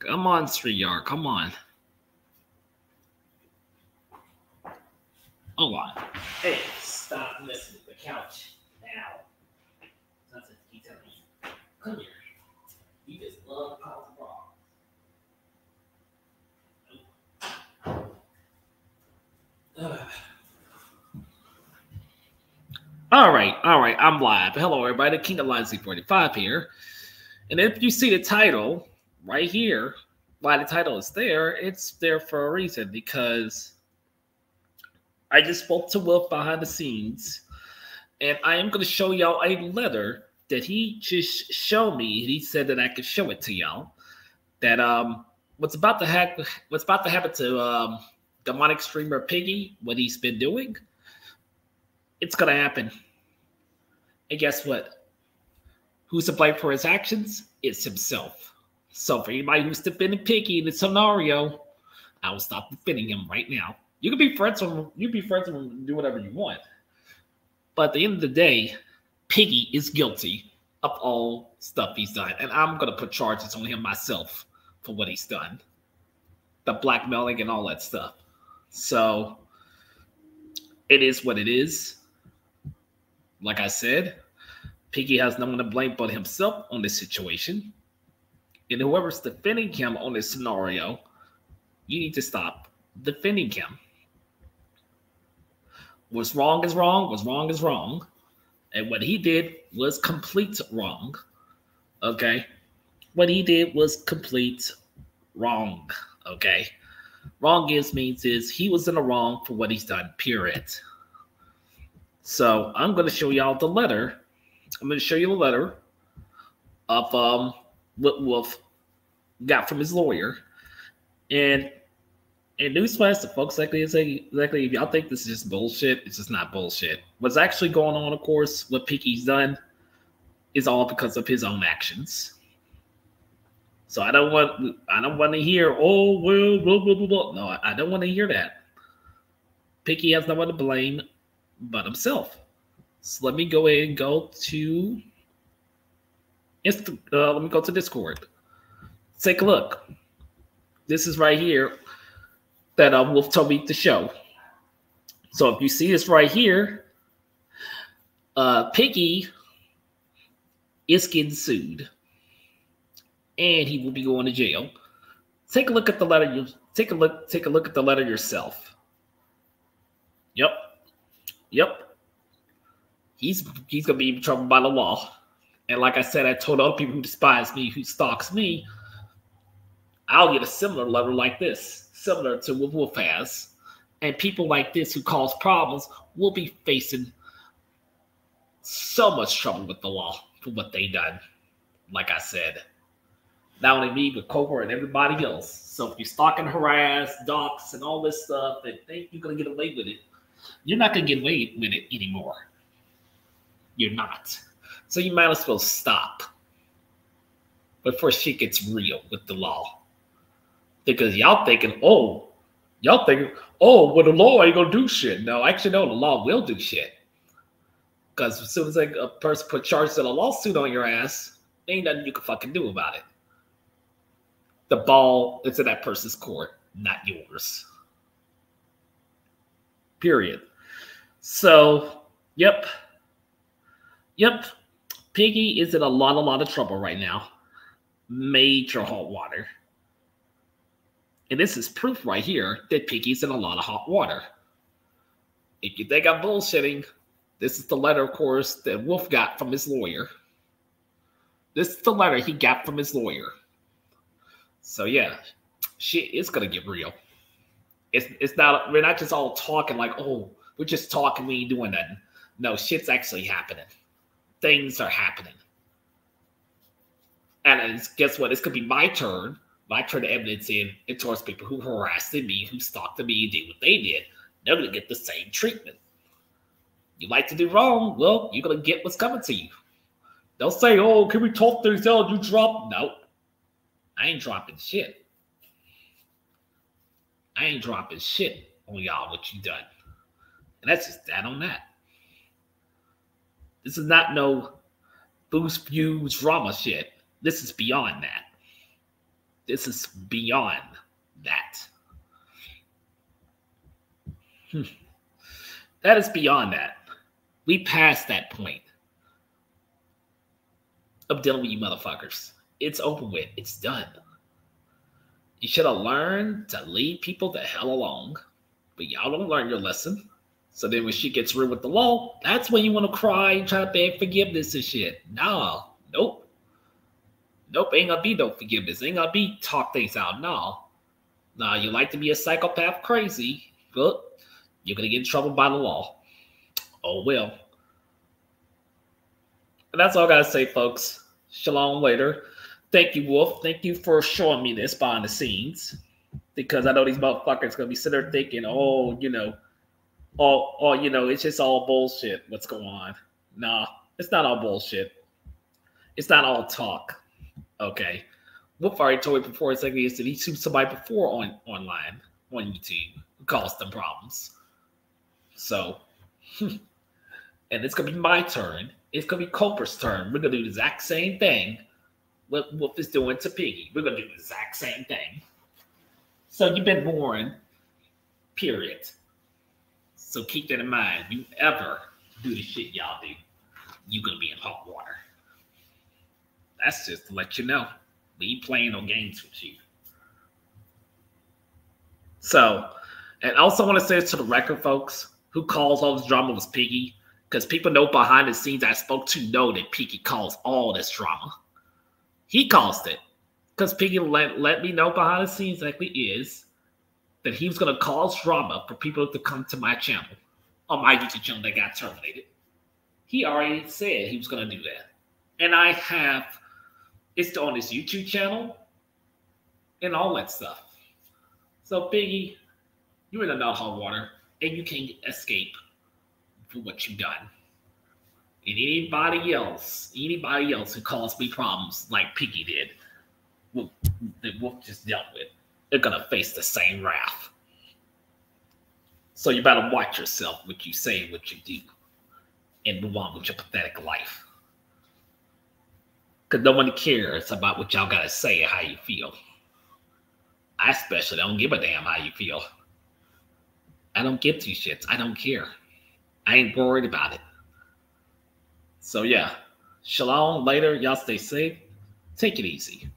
Come on, StreamYard. Come on. Oh, Hold on. Hey, stop listening to the couch now. That's what he telling me. Come here. You just love causing problems. All right, all right, I'm live. Hello, everybody. King of Line Z45 here. And if you see the title right here, why the title is there, it's there for a reason because I just spoke to Wolf behind the scenes, and I am going to show y'all a letter that he just showed me. He said that I could show it to y'all. That um, what's about to happen? What's about to happen to um, demonic streamer Piggy? What he's been doing? It's gonna happen. And guess what? Who's to blame for his actions? It's himself. So for anybody who's defending Piggy in the scenario, I will stop defending him right now. You can be friends with him, you can be friends with him do whatever you want. But at the end of the day, Piggy is guilty of all stuff he's done. And I'm gonna put charges on him myself for what he's done. The blackmailing and all that stuff. So it is what it is like I said, Piggy has no one to blame but himself on this situation. And whoever's defending him on this scenario, you need to stop defending him. What's wrong is wrong, what's wrong is wrong. And what he did was complete wrong. Okay? What he did was complete wrong. Okay? Wrong is means is he was in the wrong for what he's done, period. So I'm going to show y'all the letter. I'm to show you the letter of um, what Wolf got from his lawyer. And and newsflash to folks exactly exactly if y'all think this is just bullshit, it's just not bullshit. What's actually going on, of course, what Piggy's done is all because of his own actions. So I don't want I don't want to hear, oh well, blah blah blah blah. No, I, don't want to hear that. Piggy has no one to blame but himself. So let me go ahead and go to Uh, let me go to Discord. Take a look. This is right here that uh, Wolf told me to show. So if you see this right here, uh, Piggy is getting sued, and he will be going to jail. Take a look at the letter. You take a look. Take a look at the letter yourself. Yep, Yep. He's he's gonna be in trouble by the law. And like I said, I told other people who despise me, who stalks me, I'll get a similar letter like this, similar to what Wolf has. And people like this who cause problems will be facing so much trouble with the law for what they done. Like I said, not only me, but Cobra and everybody else. So if you stalk and harass, docs, and all this stuff, and think you're gonna get away with it, you're not going to get away with it anymore. You're not. So you might as well stop before shit gets real with the law. Because y'all thinking, oh, y'all thinking, oh, well, the law ain't gonna do shit. No, actually, no, the law will do shit. Because as soon as like, a person put charges in a lawsuit on your ass, ain't nothing you can fucking do about it. The ball is in that person's court, not yours. Period. So, yep. Yep. Piggy is in a lot, a lot of trouble right now. Major hot water. And this is proof right here that Piggy's in a lot of hot water. If you think I'm bullshitting, this is the letter, of course, that Wolf got from his lawyer. This is the letter he got from his lawyer. So yeah, shit is gonna get real. It's it's not we're not just all talking like, oh, we're just talking, we ain't doing nothing. No, shit's actually happening. Things are happening. And guess what? This could be my turn. My turn to evidence in and towards people who harassed me, who stalked me, did what they did. They're gonna get the same treatment. You like to do wrong, well, you're gonna get what's coming to you. They'll say, "Oh, can we talk things out?" You drop? Nope. I ain't dropping shit. I ain't dropping shit on y'all what you done. And that's just that on that. This is not no boost views drama shit. This is beyond that. This is beyond that. Hmm. That is beyond that. We passed that point of dealing with you motherfuckers. It's over with. It's done. You should have learned to leave people the hell alone, but y'all don't learn your lesson. So then when she gets real with the law, that's when you want to cry and try to beg forgiveness and shit. Nah, nope. Nope, ain't gonna be no forgiveness. Ain't gonna be talk things out. Nah. Nah, you like to be a psychopath crazy, but you're gonna get in trouble by the law. Oh well. And that's all I gotta say, folks. Shalom later. Thank you, Wolf. Thank you for showing me this behind the scenes. Because I know these motherfuckers gonna be sitting there thinking, oh, you know, all, all you know, it's just all bullshit. What's going on? Nah, it's not all bullshit. It's not all talk. Okay. Wolf already told me before a second is that he sued somebody before on online on YouTube who caused them problems. So, and it's gonna be my turn. It's gonna be Culper's turn. We're gonna do the exact same thing what Wolf is doing to Piggy. We're gonna do the exact same thing. So you've been warned. Period. So keep that in mind. If You ever do the shit y'all do, you're gonna be in hot water. That's just to let you know. We ain't playing no games with you. So, and also want to say this to the record folks who calls all this drama was Piggy, because people know behind the scenes I spoke to know that Piggy calls all this drama. He caused it because Piggy let, let me know behind the scenes like he is that he was going to cause drama for people to come to my channel on my YouTube channel that got terminated. He already said he was going to do that. And I have it's on his YouTube channel and all that stuff. So, Biggie, you're in a nut hot water and you can't escape for what you've done. And anybody else, anybody else who caused me problems like Piggy did, will, that Wolf just dealt with, they're gonna face the same wrath. So you better watch yourself, what you say, what you do, and move on with your pathetic life. Because nobody cares about what y'all gotta say or how you feel. I especially don't give a damn how you feel. I don't give two shits. I don't care. I ain't worried about it. So yeah, shalom later. Y'all stay safe. Take it easy.